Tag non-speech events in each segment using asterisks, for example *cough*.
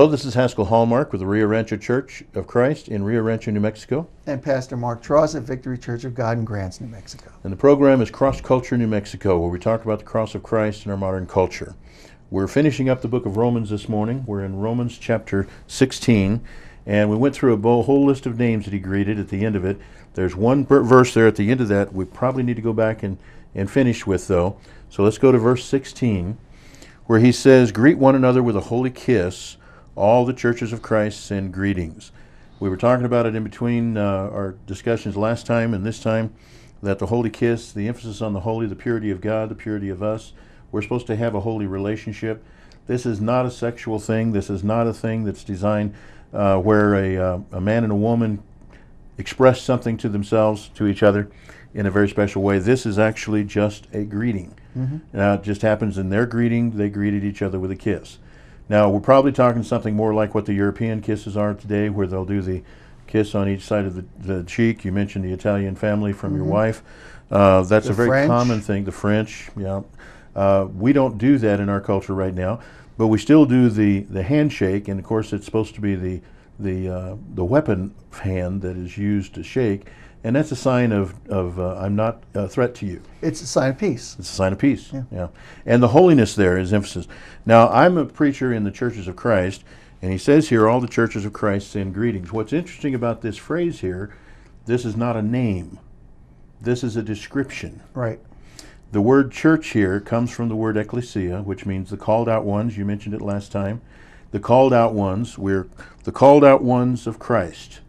Hello, this is Haskell Hallmark with the Rio Rancho Church of Christ in Rio Rancho, New Mexico. And Pastor Mark Tross at Victory Church of God in Grants, New Mexico. And the program is Cross Culture New Mexico, where we talk about the cross of Christ in our modern culture. We're finishing up the book of Romans this morning. We're in Romans chapter 16, and we went through a whole list of names that he greeted at the end of it. There's one verse there at the end of that we probably need to go back and, and finish with, though. So let's go to verse 16, where he says, Greet one another with a holy kiss. All the churches of Christ send greetings. We were talking about it in between uh, our discussions last time and this time that the holy kiss, the emphasis on the holy, the purity of God, the purity of us, we're supposed to have a holy relationship. This is not a sexual thing. This is not a thing that's designed uh, where a, uh, a man and a woman express something to themselves, to each other, in a very special way. This is actually just a greeting. Mm-hmm. Now, it just happens in their greeting, they greeted each other with a kiss. Now, we're probably talking something more like what the European kisses are today, where they'll do the kiss on each side of the, the cheek. You mentioned the Italian family from mm-hmm. your wife. Uh, that's the a very French. common thing. The French, yeah. Uh, we don't do that in our culture right now, but we still do the, the handshake, and of course it's supposed to be the the uh, the weapon hand that is used to shake, and that's a sign of of uh, I'm not a threat to you. It's a sign of peace. It's a sign of peace. Yeah. yeah, and the holiness there is emphasis. Now I'm a preacher in the churches of Christ, and he says here all the churches of Christ send greetings. What's interesting about this phrase here, this is not a name. This is a description. Right. The word church here comes from the word ecclesia, which means the called out ones. You mentioned it last time. The called out ones, we're the called out ones of Christ,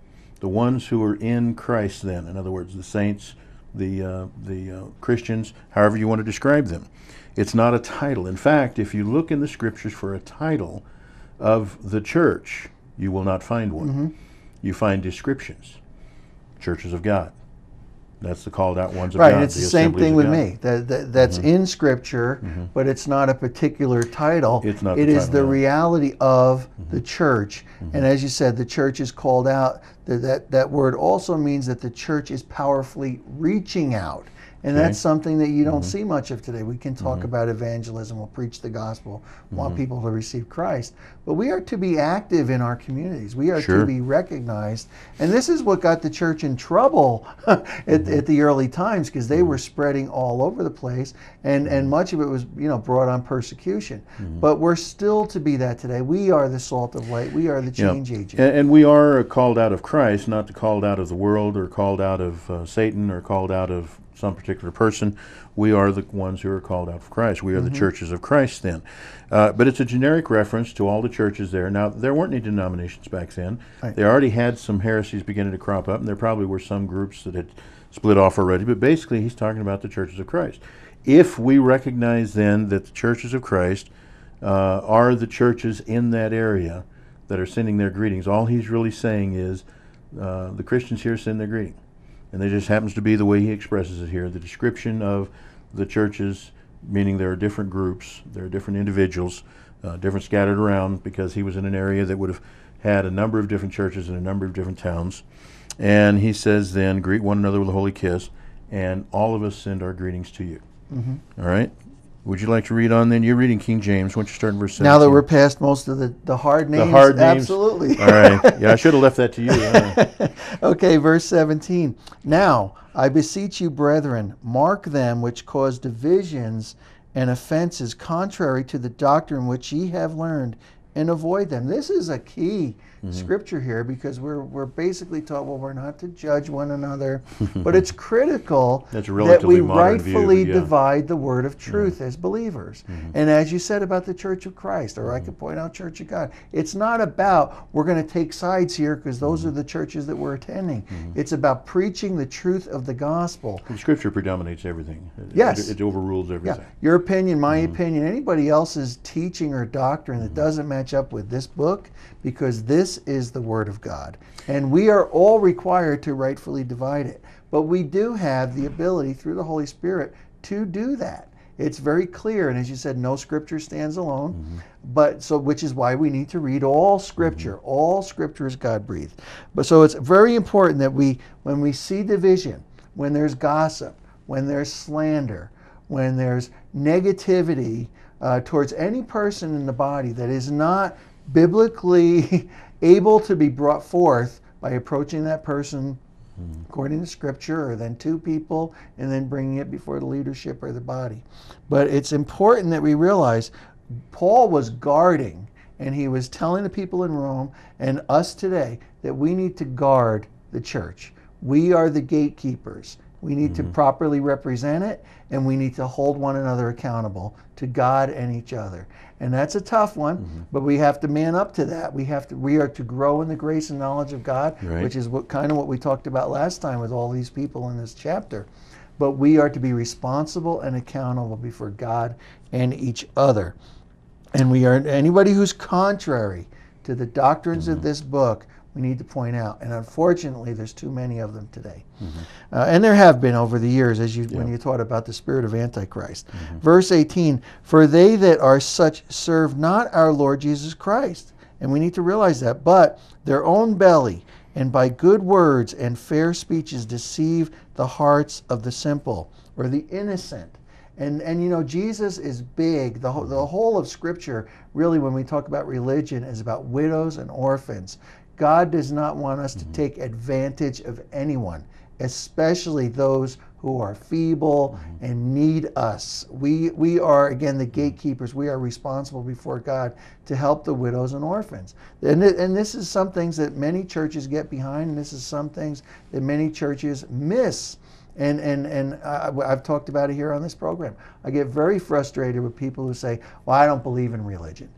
the ones who are in Christ, then. In other words, the saints, the, uh, the uh, Christians, however you want to describe them. It's not a title. In fact, if you look in the scriptures for a title of the church, you will not find one. Mm-hmm. You find descriptions churches of God, that's the called out ones of right, God. Right, it's the, the same thing with me. That, that that's mm-hmm. in Scripture, mm-hmm. but it's not a particular title. It's not. It the is the reality of mm-hmm. the church, mm-hmm. and as you said, the church is called out. That, that that word also means that the church is powerfully reaching out. And okay. that's something that you don't mm-hmm. see much of today. We can talk mm-hmm. about evangelism, we'll preach the gospel, mm-hmm. want people to receive Christ. But we are to be active in our communities. We are sure. to be recognized. And this is what got the church in trouble *laughs* at, mm-hmm. at, the early times because they were mm-hmm. spreading all over the place. And, and mm-hmm. much of it was you know, brought on persecution. But we're still to be that today. We are the salt of light, we are the change agent. And, and, we are called out of Christ, not called out of the world or called out of uh, Satan or called out of some particular person. We are the ones who are called out of Christ. We are mm-hmm. the churches of Christ then. Uh, but it's a generic reference to all the churches there. Now, there weren't any denominations back then. Right. They already had some heresies beginning to crop up, and there probably were some groups that had split off already. But basically, he's talking about the churches of Christ. If we recognize then that the churches of Christ uh, are the churches in that area that are sending their greetings, all he's really saying is uh, the Christians here send their greeting and it just happens to be the way he expresses it here. The description of the churches, meaning there are different groups, there are different individuals, uh, different scattered around, because he was in an area that would have had a number of different churches in a number of different towns. And he says, then, greet one another with a holy kiss, and all of us send our greetings to you. Mm-hmm. All right? Would you like to read on then? You're reading King James. Why don't you start in verse 17? Now that we're past most of the, the hard names. The hard names? Absolutely. All right. Yeah, I *laughs* should have left that to you. *laughs* okay, verse 17. Now, I beseech you, brethren, mark them which cause divisions and offenses contrary to the doctrine which ye have learned, and avoid them. This is a key mm-hmm. scripture here because we're, we're basically taught, well, we're not to judge one another, *laughs* but it's critical that we rightfully view, yeah. divide the word of truth yeah. as believers. Mm-hmm. And as you said about the Church of Christ, or mm-hmm. I could point out Church of God, it's not about we're going to take sides here because those are mm-hmm. the churches that we're attending. Mm-hmm. It's about preaching the truth of the gospel. The scripture predominates everything. Yes. It, it overrules everything. Yeah. Your opinion, my opinion, anybody else's teaching or doctrine that doesn't match up with this book, because this is the Word of God. And we are all required to rightfully divide it. But we do have the ability through the Holy Spirit to do that. It's very clear, and as you said, no scripture stands alone. Mm-hmm. But so, which is why we need to read all scripture. Mm-hmm. All scripture is God breathed. But so it's very important that we, when we see division, when there's gossip, when there's slander, when there's negativity uh, towards any person in the body that is not biblically *laughs* able to be brought forth by approaching that person hmm. according to scripture or then two people and then bringing it before the leadership or the body. But it's important that we realize paul was guarding and he was telling the people in rome and us today that we need to guard the church. We are the gatekeepers we need to mm-hmm. properly represent it and we need to hold one another accountable to god and each other. And that's a tough one mm-hmm. but we have to man up to that. We have to we are to grow in the grace and knowledge of god Right. which is what kind of what we talked about last time with all these people in this chapter. But we are to be responsible and accountable before god and each other. And we are anybody who's contrary to the doctrines of mm-hmm. this book we need to point out. And unfortunately there's too many of them today. Uh, and there have been over the years as you when you taught about the spirit of antichrist. Verse 18 for they that are such serve not our lord jesus christ. And we need to realize that but their own belly and by good words and fair speeches deceive the hearts of the simple or the innocent. And and you know Jesus is big. The whole, the whole of Scripture, really, when we talk about religion, is about widows and orphans. God does not want us to mm-hmm. take advantage of anyone, especially those who are feeble mm-hmm. and need us. We we are again the mm-hmm. gatekeepers. We are responsible before God to help the widows and orphans. And th- and this is some things that many churches get behind. And this is some things that many churches miss. And, and, and I, I've talked about it here on this program. I get very frustrated with people who say, Well, I don't believe in religion.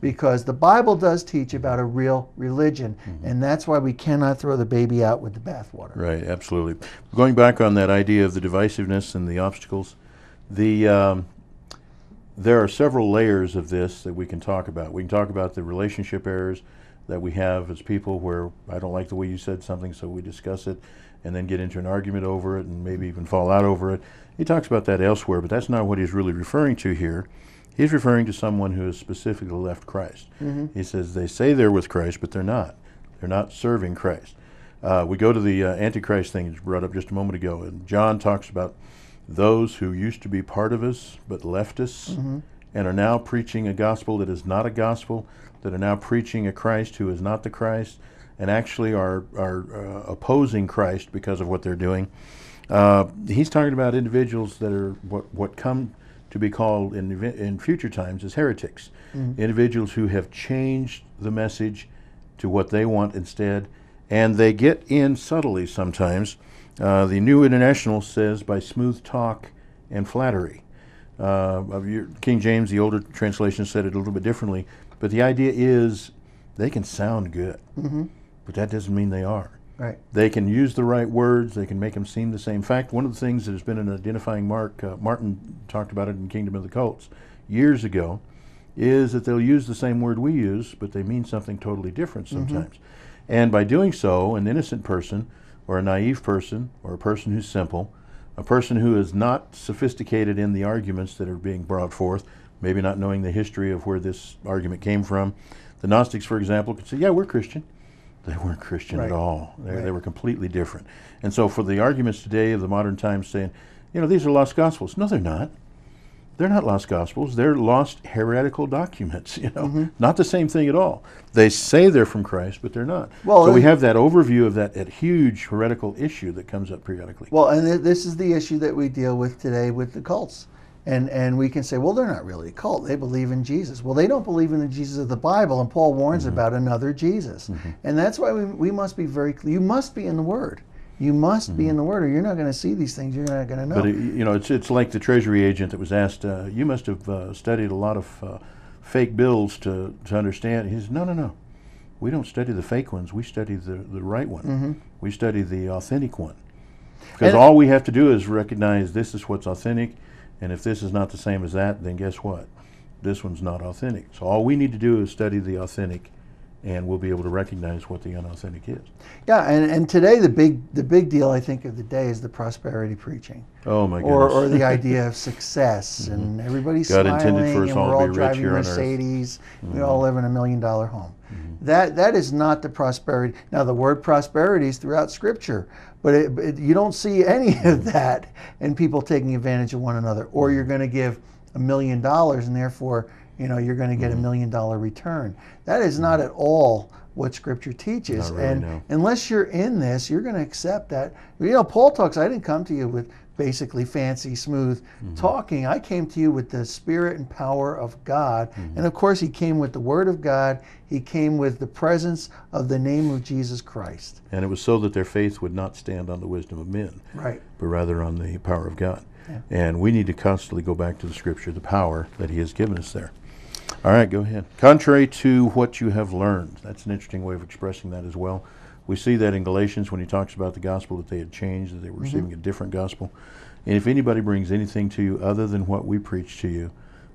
Because the Bible does teach about a real religion. And that's why we cannot throw the baby out with the bathwater. Right, absolutely. Going back on that idea of the divisiveness and the obstacles, the um, there are several layers of this that we can talk about. We can talk about the relationship errors that we have as people, where I don't like the way you said something, so we discuss it, and then get into an argument over it, and maybe even fall out over it. He talks about that elsewhere, but that's not what he's really referring to here. He's referring to someone who has specifically left Christ. He says they say they're with Christ, but they're not. They're not serving Christ. Uh, we go to the uh, Antichrist thing that's brought up just a moment ago, and John talks about those who used to be part of us but left us and are now preaching a gospel that is not a gospel, that are now preaching a Christ who is not the Christ, and actually are, are uh, opposing Christ because of what they're doing. Uh, he's talking about individuals that are what, what come to be called in, in future times as heretics, individuals who have changed the message to what they want instead, and they get in subtly sometimes. Uh, the New International says by smooth talk and flattery. Uh, of your, King James, the older translation, said it a little bit differently, but the idea is they can sound good, but that doesn't mean they are. Right. They can use the right words. They can make them seem the same. In fact, one of the things that has been an identifying mark, uh, Martin talked about it in Kingdom of the Cults years ago, is that they'll use the same word we use, but they mean something totally different sometimes. And by doing so, an innocent person, or a naive person, or a person who's simple, a person who is not sophisticated in the arguments that are being brought forth, maybe not knowing the history of where this argument came from. The Gnostics, for example, could say, Yeah, we're Christian. They weren't Christian Right. at all. They, they were completely different. And so, for the arguments today of the modern times saying, you know, these are lost gospels. No, they're not. They're not lost gospels. They're lost heretical documents. *laughs* You know, Mm-hmm. not the same thing at all. They say they're from Christ, but they're not. Well, so we have that overview of that, that huge heretical issue that comes up periodically. Well, and th- this is the issue that we deal with today with the cults. And, and we can say, well, they're not really a cult. They believe in Jesus. Well, they don't believe in the Jesus of the Bible, and Paul warns Mm-hmm. about another Jesus. And that's why we, we must be very clear. You must be in the Word. You must be in the Word, or you're not going to see these things. You're not going to know. Mm-hmm. But it, you know, it's it's like the treasury agent that was asked, uh, "You must have uh, studied a lot of uh, fake bills to to understand." He says, "No, no, no. We don't study the fake ones. We study the the right one. We study the authentic one. Because And- all we have to do is recognize this is what's authentic, and if this is not the same as that, then guess what? This one's not authentic. So all we need to do is study the authentic, and we'll be able to recognize what the unauthentic is. yeah, and, and today the big the big deal I think of the day is the prosperity preaching, Oh my goodness! or, or the *laughs* idea of success, mm-hmm. and everybody's God smiling, intended for us and all we're to all be rich driving here on earth. Mercedes. We mm-hmm. all live in a million dollar home. Mm-hmm. That that is not the prosperity. Now the word prosperity is throughout Scripture, but it, it- you don't see any of that in people taking advantage of one another. Or you're going to give a million dollars and therefore you know, you're going to get a million dollar return. That is not at all what Scripture teaches. Really, and no. unless you're in this, you're going to accept that. You know, Paul talks. I didn't come to you with basically fancy, smooth Mm-hmm. talking. I came to you with the Spirit and power of God, Mm-hmm. and of course, He came with the Word of God. He came with the presence of the name of Jesus Christ. And it was so that their faith would not stand on the wisdom of men, Right. but rather on the power of God. Yeah. And we need to constantly go back to the Scripture, the power that He has given us there. All right, go ahead. Contrary to what you have learned. That's an interesting way of expressing that as well. We see that in Galatians when he talks about the gospel that they had changed, that they were receiving a different gospel. And if anybody brings anything to you other than what we preach to you,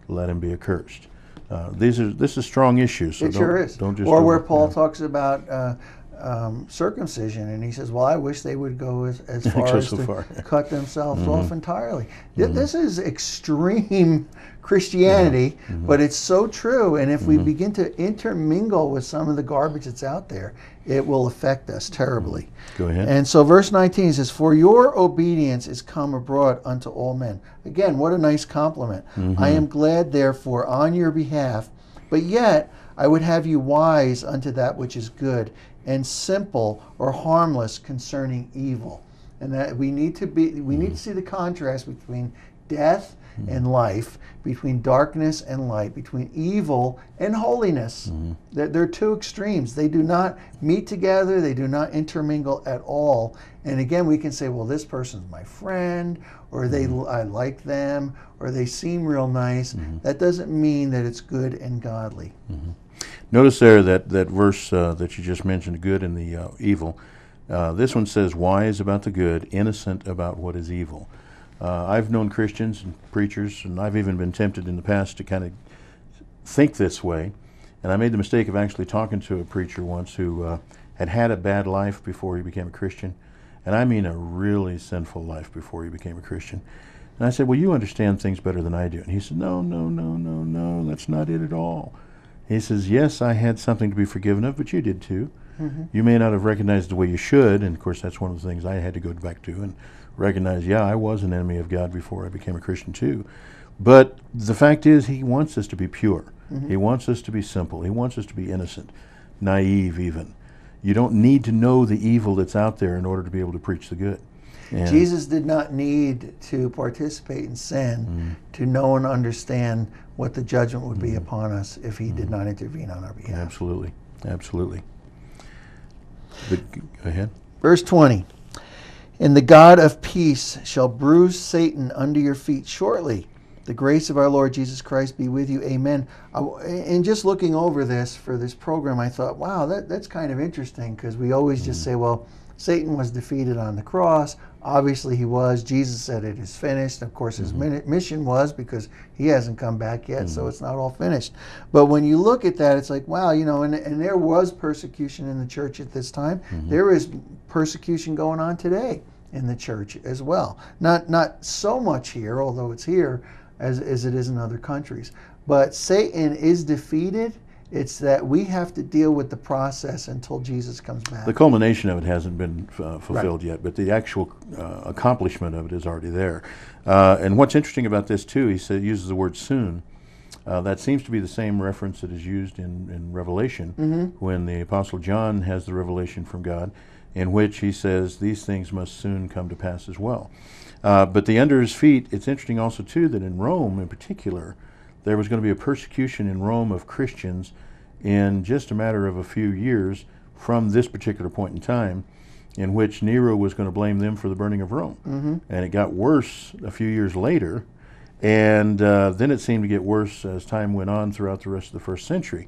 let him be accursed. Uh, these are this is strong issues. So it don't, sure is. Don't just or where Paul talks about uh, um, circumcision, and he says, "Well, I wish they would go as, as *laughs* far as so to far. Mm-hmm. *laughs* cut themselves off entirely." Th- This is extreme *laughs* Christianity, Mm-hmm. but it's so true. And if we begin to intermingle with some of the garbage that's out there, it will affect us terribly. Go ahead. And so, verse 19 says, For your obedience is come abroad unto all men. Again, what a nice compliment. I am glad, therefore, on your behalf, but yet I would have you wise unto that which is good, and simple or harmless concerning evil. And that we need to be we need to mm-hmm. see the contrast between death mm-hmm. and life, between darkness and light, between evil and holiness. Mm-hmm. They're, they're two extremes. They do not meet together, they do not intermingle at all. And again, we can say, well, this person's my friend, or they I like them, or they seem real nice. That doesn't mean that it's good and godly. Notice there that, that verse uh, that you just mentioned, good and the uh, evil. Uh, this one says, wise about the good, innocent about what is evil. Uh, I've known Christians and preachers, and I've even been tempted in the past to kind of think this way. And I made the mistake of actually talking to a preacher once who uh, had had a bad life before he became a Christian. And I mean a really sinful life before he became a Christian. And I said, Well, you understand things better than I do. And he said, No, no, no, no, no, that's not it at all. He says, Yes, I had something to be forgiven of, but you did too. Mm-hmm. You may not have recognized the way you should. And of course, that's one of the things I had to go back to and recognize, yeah, I was an enemy of God before I became a Christian too. But the fact is, He wants us to be pure. Mm-hmm. He wants us to be simple. He wants us to be innocent, naive even. You don't need to know the evil that's out there in order to be able to preach the good. And- Jesus did not need to participate in sin mm. to know and understand what the judgment would be mm. upon us if he did mm. not intervene on our behalf. Absolutely, absolutely. But go ahead. Verse 20 And the God of peace shall bruise Satan under your feet shortly. The grace of our Lord Jesus Christ be with you. Amen. And just looking over this for this program, I thought, wow, that, that's kind of interesting because we always just say, well, Satan was defeated on the cross. Obviously, he was. Jesus said it is finished. Of course, his mm-hmm. min- mission was because he hasn't come back yet, so mm-hmm. it's not all finished. But when you look at that, it's like, wow, you know, and, and there was persecution in the church at this time. Mm-hmm. There is persecution going on today in the church as well. Not not so much here, although it's here, as, as it is in other countries. But Satan is defeated. It's that we have to deal with the process until Jesus comes back. The culmination of it hasn't been uh, fulfilled yet, but the actual uh, accomplishment of it is already there. Uh, and what's interesting about this too, he said, uses the word soon. Uh, that seems to be the same reference that is used in, in Revelation when the Apostle John has the revelation from God, in which he says these things must soon come to pass as well. Uh, but the under his feet, it's interesting also too that in Rome in particular, there was going to be a persecution in Rome of Christians in just a matter of a few years from this particular point in time, in which Nero was going to blame them for the burning of Rome. Mm-hmm. And it got worse a few years later, and uh, then it seemed to get worse as time went on throughout the rest of the first century.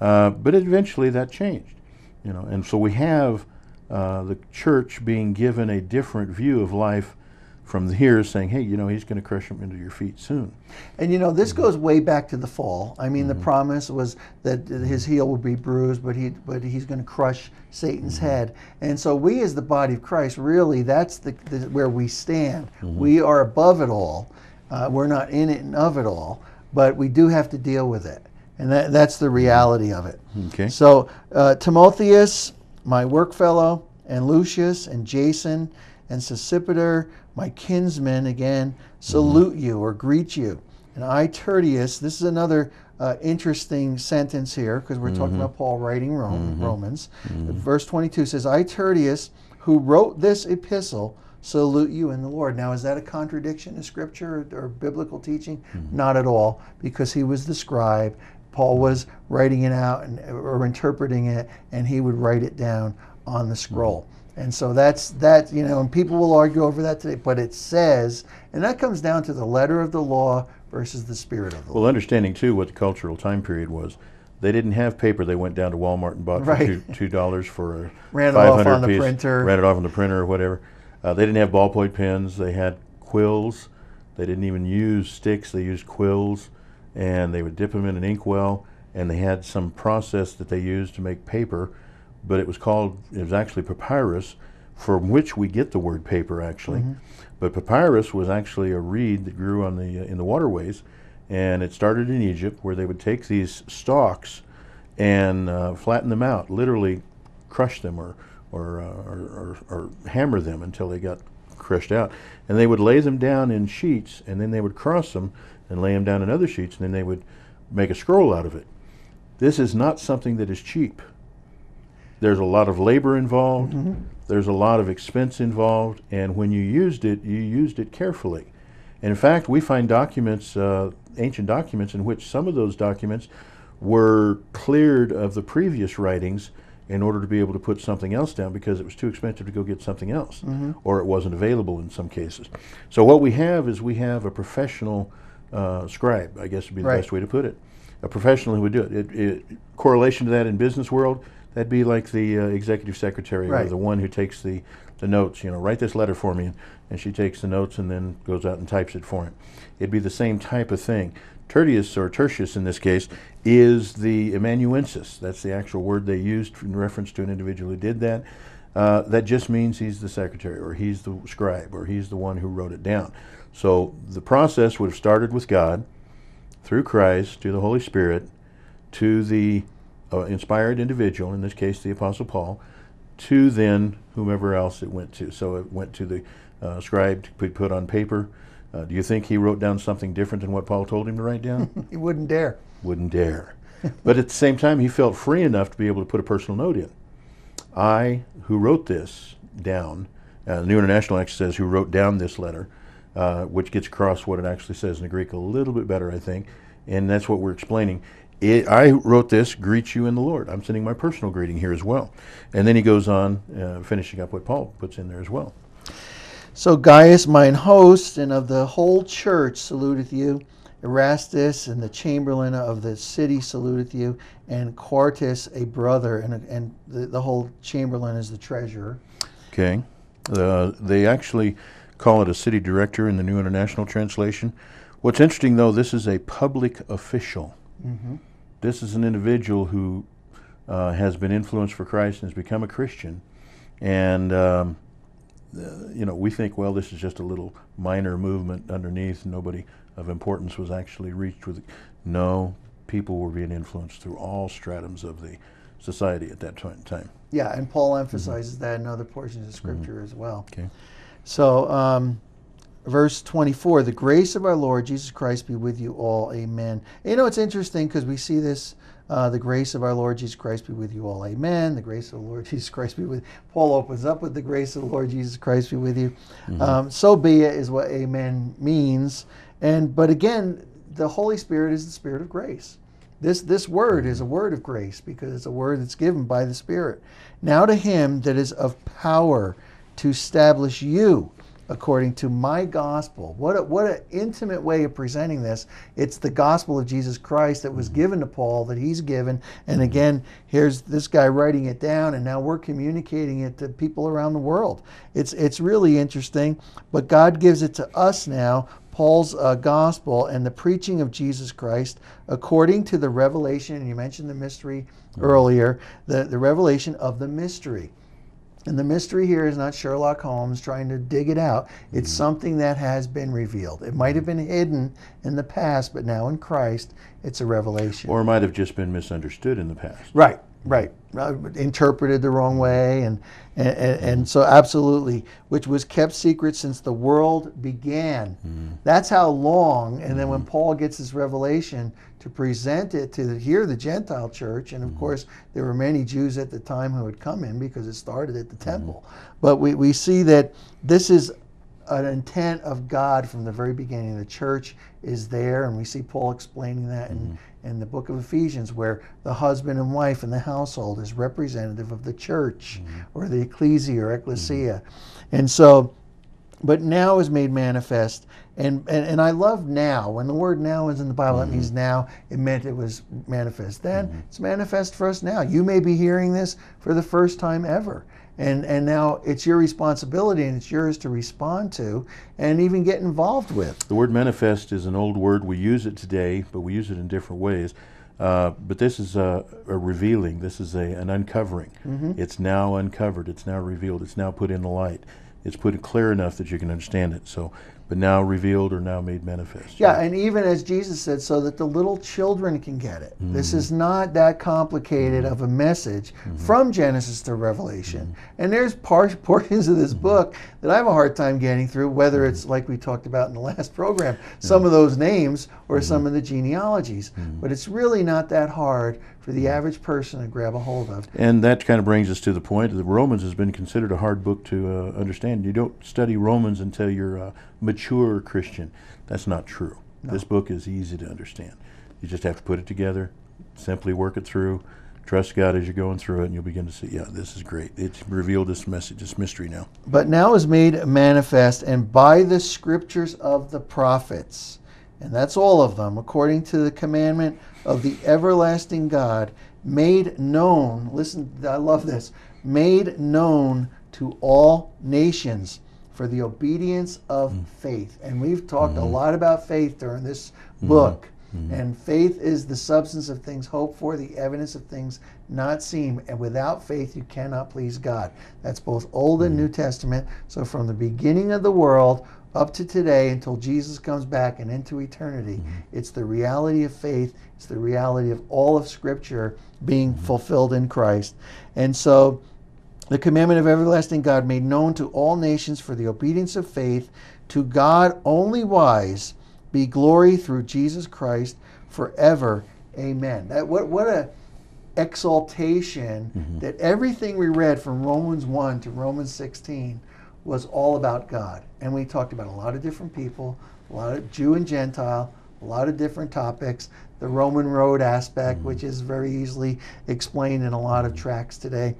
Uh, but eventually that changed, you know, and so we have uh, the church being given a different view of life from here, saying, "Hey, you know, he's going to crush them into your feet soon." And you know, this mm-hmm. goes way back to the fall. I mean, the mm-hmm. promise was that mm-hmm. his heel would be bruised, but he but he's going to crush Satan's head. And so we, as the body of Christ, really that's the, the where we stand. We are above it all. Uh, we're not in it and of it all, but we do have to deal with it, and that, that's the reality of it. Okay. So uh, Timotheus, my work fellow, and Lucius and Jason and Sosipater, my kinsmen, again mm-hmm. salute you or greet you. And I, Tertius, this is another uh, interesting sentence here because we're talking mm-hmm. about Paul writing Rome, mm-hmm. Romans. Verse 22 says, I, Tertius, who wrote this epistle, salute you in the Lord. Now, is that a contradiction in scripture or, or biblical teaching? Not at all, because he was the scribe. Paul was writing it out and, or interpreting it, and he would write it down on the scroll. And so that's that, you know, and people will argue over that today, but it says, and that comes down to the letter of the law versus the spirit of the law. Well, understanding too what the cultural time period was, they didn't have paper. They went down to Walmart and bought Right. for two dollars for a *laughs* Ran it off 500 on the printer. Ran it off on the printer or whatever. Uh, they didn't have ballpoint pens. They had quills. They didn't even use sticks. They used quills, and they would dip them in an inkwell. And they had some process that they used to make paper, but it was called it was actually papyrus, from which we get the word paper actually. Mm-hmm. But papyrus was actually a reed that grew on the uh, in the waterways, and it started in Egypt, where they would take these stalks and uh, flatten them out, literally crush them or or, uh, or, or or hammer them until they got crushed out, and they would lay them down in sheets, and then they would cross them and lay them down in other sheets, and then they would make a scroll out of it. This is not something that is cheap. There's a lot of labor involved. There's a lot of expense involved, and when you used it, you used it carefully. And in fact, we find documents, uh, ancient documents, in which some of those documents were cleared of the previous writings in order to be able to put something else down because it was too expensive to go get something else, or it wasn't available in some cases. So what we have is we have a professional uh, scribe, I guess would be the Right. best way to put it. A professional who would do it. it, it correlation to that in business world, that'd be like the uh, executive secretary or the one who takes the, the notes. You know, write this letter for me, and she takes the notes and then goes out and types it for him. It'd be the same type of thing. Tertius or Tertius in this case is the amanuensis. That's the actual word they used in reference to an individual who did that. Uh, that just means he's the secretary or he's the scribe or he's the one who wrote it down. So the process would have started with God through Christ to the Holy Spirit to the uh, inspired individual, in this case the Apostle Paul, to then whomever else it went to. So it went to the uh, scribe to be put on paper. Uh, do you think he wrote down something different than what Paul told him to write down? *laughs* He wouldn't dare. Wouldn't dare. *laughs* but at the same time, he felt free enough to be able to put a personal note in. I, who wrote this down, uh, the New International actually says who wrote down this letter, uh, which gets across what it actually says in the Greek a little bit better, I think, and that's what we're explaining. It, I wrote this, greet you in the Lord. I'm sending my personal greeting here as well. And then he goes on, uh, finishing up what Paul puts in there as well. So Gaius, mine host, and of the whole church saluteth you. Erastus and the chamberlain of the city saluteth you, and Quartus, a brother, and, and the, the whole chamberlain is the treasurer. Okay. Uh, they actually call it a city director in the New International Translation. What's interesting, though, this is a public official. This is an individual who uh, has been influenced for Christ and has become a Christian. And, um, uh, you know, we think, well, this is just a little minor movement underneath. Nobody of importance was actually reached with it. No, people were being influenced through all stratums of the society at that point in time. Yeah, and Paul emphasizes that in other portions of Scripture as well. Okay. So, um, verse 24 the grace of our Lord Jesus Christ be with you all. Amen. And you know, it's interesting because we see this. Uh, the grace of our Lord Jesus Christ be with you all. Amen. The grace of the Lord *laughs* Jesus Christ be with Paul opens up with the grace of the Lord Jesus Christ be with you. Um, so be it is what amen means. And but again, the Holy Spirit is the Spirit of grace. This this word is a word of grace because it's a word that's given by the Spirit. Now to him that is of power to establish you according to my gospel. What a, what an intimate way of presenting this. It's the gospel of Jesus Christ that was mm-hmm. given to Paul that he's given. And mm-hmm. again, here's this guy writing it down and now we're communicating it to people around the world. It's it's really interesting, but God gives it to us now. Paul's uh, gospel and the preaching of Jesus Christ according to the revelation, and you mentioned the mystery mm-hmm. earlier, the, the revelation of the mystery. And the mystery here is not Sherlock Holmes trying to dig it out. It's mm. something that has been revealed. It might have been hidden in the past, but now in Christ, it's a revelation. Or it might have just been misunderstood in the past. right, right. Uh, interpreted the wrong way and and, and, and so absolutely which was kept secret since the world began. Hmm. That's how long and then when hmm. paul gets his revelation to present it to the, here the gentile church and of hmm. course there were many jews at the time who had come in because it started at the temple. But we, we see that this is an intent of God from the very beginning. The church is there, and we see Paul explaining that in, in the book of Ephesians, where the husband and wife in the household is representative of the church mm-hmm. or the ecclesia or mm-hmm. ecclesia. And so, but now is made manifest. And, and, and I love now. When the word now is in the Bible, that means mm-hmm. now. It meant it was manifest. Then it's manifest for us now. You may be hearing this for the first time ever. And, and now it's your responsibility and it's yours to respond to and even get involved with. The word manifest is an old word. We use it today, but we use it in different ways. Uh, but this is a, a revealing. This is a, an uncovering. It's now uncovered. It's now revealed. It's now put in the light. It's put clear enough that you can understand it. So, but now revealed or now made manifest. Yeah, and even as Jesus said, so that the little children can get it. This mm. is not that complicated mm-hmm. of a message mm-hmm. from Genesis to Revelation. Mm-hmm. And there's par- *laughs* portions of this book that I have a hard time getting through, whether it's like we talked about in the last *laughs* program, some of those names or some of the genealogies. But it's really not that hard for the average person to grab a hold of. And that kind of brings us to the point that Romans has been considered a hard book to uh, understand. You don't study Romans until you're a mature Christian. That's not true. This book is easy to understand. You just have to put it together, simply work it through, trust God as you're going through it, and you'll begin to see, yeah, this is great. It's revealed this message, this mystery now. but now is made manifest and by the scriptures of the prophets and that's all of them according to the commandment of the everlasting god made known listen i love this made known to all nations for the obedience of mm. faith. And we've talked a mm-hmm. lot about faith during this mm-hmm. book. Mm-hmm. And faith is the substance of things hoped for, the evidence of things not seen. And without faith, you cannot please God. That's both Old and mm. New Testament. So from the beginning of the world up to today until Jesus comes back and into eternity, mm-hmm. it's the reality of faith, it's the reality of all of Scripture being mm-hmm. fulfilled in Christ. And so the commandment of everlasting God made known to all nations for the obedience of faith, to God only wise be glory through Jesus Christ forever. Amen. That what what a exaltation mm-hmm. that everything we read from Romans 1 to Romans 16 was all about God. And we talked about a lot of different people, a lot of Jew and Gentile, a lot of different topics, the Roman road aspect, mm-hmm. which is very easily explained in a lot of tracks today.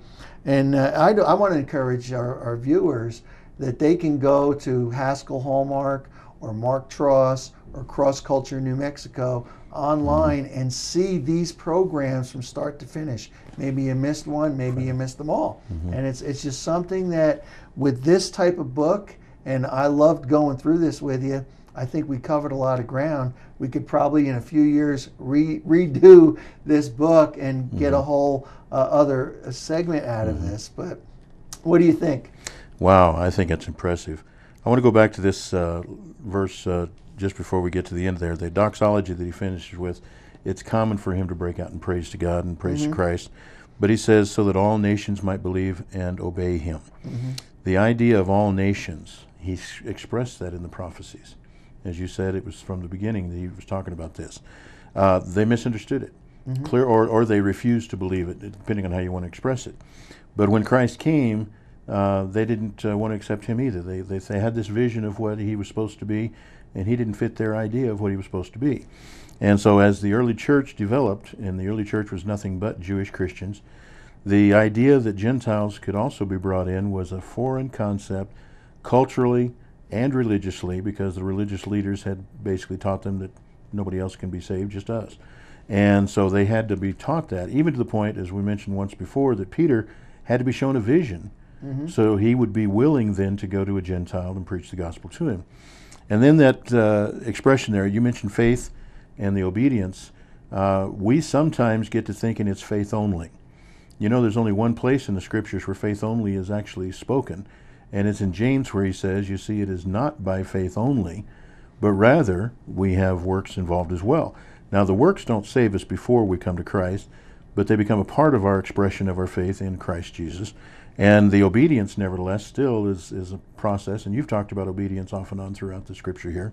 And uh, I, do- I want to encourage our, our viewers that they can go to Haskell Hallmark or Mark Tross or Cross Culture New Mexico online mm-hmm. and see these programs from start to finish. Maybe you missed one, maybe you missed them all. Mm-hmm. And it's it's just something that with this type of book, and I loved going through this with you. I think we covered a lot of ground. We could probably in a few years re- redo this book and get a whole uh, other uh, segment out of this. But what do you think? Wow, I think it's impressive. I want to go back to this uh, verse uh, just before we get to the end there. The doxology that he finishes with, it's common for him to break out in praise to God and praise to Christ. But he says, so that all nations might believe and obey him. The idea of all nations, he expressed that in the prophecies. As you said, it was from the beginning that he was talking about this. Uh, they misunderstood it, clear, or, or they refused to believe it, depending on how you want to express it. But when Christ came, uh, they didn't uh, want to accept him either. They, they, they had this vision of what he was supposed to be, and he didn't fit their idea of what he was supposed to be. And so, as the early church developed, and the early church was nothing but Jewish Christians, the idea that Gentiles could also be brought in was a foreign concept, culturally and religiously, because the religious leaders had basically taught them that nobody else can be saved, just us. And so they had to be taught that, even to the point, as we mentioned once before, that Peter had to be shown a vision so he would be willing then to go to a Gentile and preach the gospel to him. And then that uh, expression there, you mentioned faith and the obedience. Uh, we sometimes get to thinking it's faith only. You know, there's only one place in the scriptures where faith only is actually spoken, and it's in James where he says, You see, it is not by faith only, but rather we have works involved as well. Now, the works don't save us before we come to Christ, but they become a part of our expression of our faith in Christ Jesus. And the obedience, nevertheless, still is, is a process. And you've talked about obedience off and on throughout the scripture here.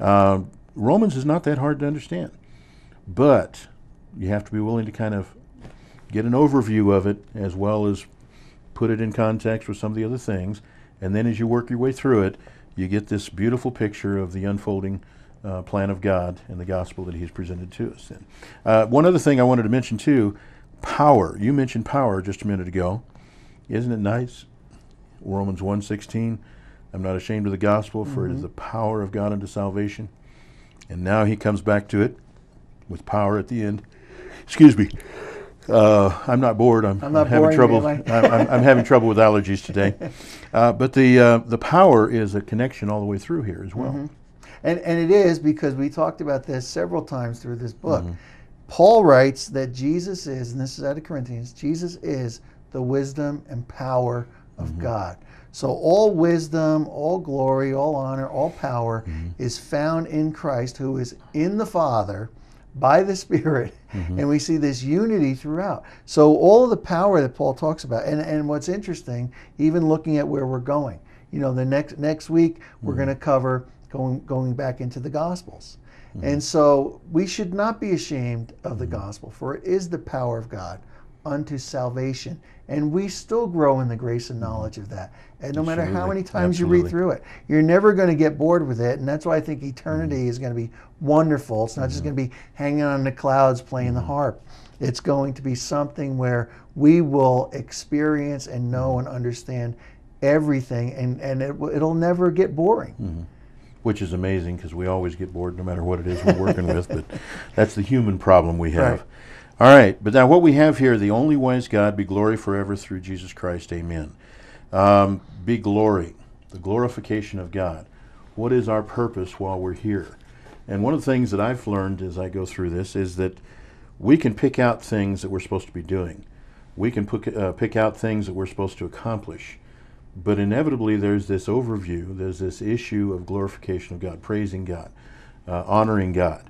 Uh, Romans is not that hard to understand, but you have to be willing to kind of get an overview of it as well as put it in context with some of the other things. And then as you work your way through it, you get this beautiful picture of the unfolding uh, plan of God and the gospel that He's presented to us. And, uh, one other thing I wanted to mention too power. You mentioned power just a minute ago. Isn't it nice? Romans 1:16. I'm not ashamed of the gospel, for mm-hmm. it is mm-hmm. the power of God unto salvation. And now he comes back to it with power at the end. Excuse me. Uh, I'm not bored. I'm, I'm, not I'm having trouble. *laughs* I'm, I'm, I'm, having trouble with allergies today. *laughs* Uh, but the uh, the power is a connection all the way through here as well. Mm-hmm. And and it is because we talked about this several times through this book. Mm-hmm. Paul writes that Jesus is, and this is out of Corinthians. Jesus is the wisdom and power of mm-hmm. God. So all wisdom, all glory, all honor, all power mm-hmm. is found in Christ, who is in the Father by the *laughs* Spirit. Mm-hmm. And we see this unity throughout. So all of the power that Paul talks about, and, and what's interesting, even looking at where we're going. You know, the next next week we're mm-hmm. going to cover going going back into the Gospels. Mm-hmm. And so we should not be ashamed of the mm-hmm. gospel, for it is the power of God unto salvation. And we still grow in the grace and knowledge of that. And no matter how many times Absolutely. you read through it, you're never going to get bored with it. And that's why I think eternity mm-hmm. is going to be wonderful. It's not mm-hmm. just going to be hanging on the clouds playing mm-hmm. the harp. It's going to be something where we will experience and know mm-hmm. and understand everything, and, and it, it'll never get boring mm-hmm. which is amazing because we always get bored no matter what it is we're working with. But that's the human problem we *laughs* have. Right. All right, but now what we have here, the only wise God, be glory forever through Jesus Christ. Amen. Um, be glory, the glorification of God. What is our purpose while we're here? And one of the things that I've learned as I go through this is that we can pick out things that we're supposed to be doing. We can pick, uh, pick out things that we're supposed to accomplish. But inevitably, there's this overview, there's this issue of glorification of God, praising God, uh, honoring God.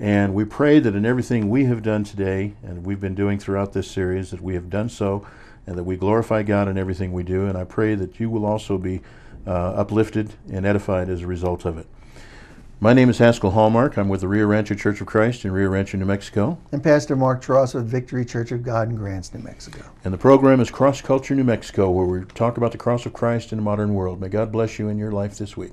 And we pray that in everything we have done today, and we've been doing throughout this series, that we have done so, and that we glorify God in everything we do. And I pray that you will also be uh, uplifted and edified as a result of it. My name is Haskell Hallmark. I'm with the Rio Rancho Church of Christ in Rio Rancho, New Mexico. And Pastor Mark Tross with Victory Church of God in Grants, New Mexico. And the program is Cross Culture New Mexico, where we talk about the cross of Christ in the modern world. May God bless you in your life this week.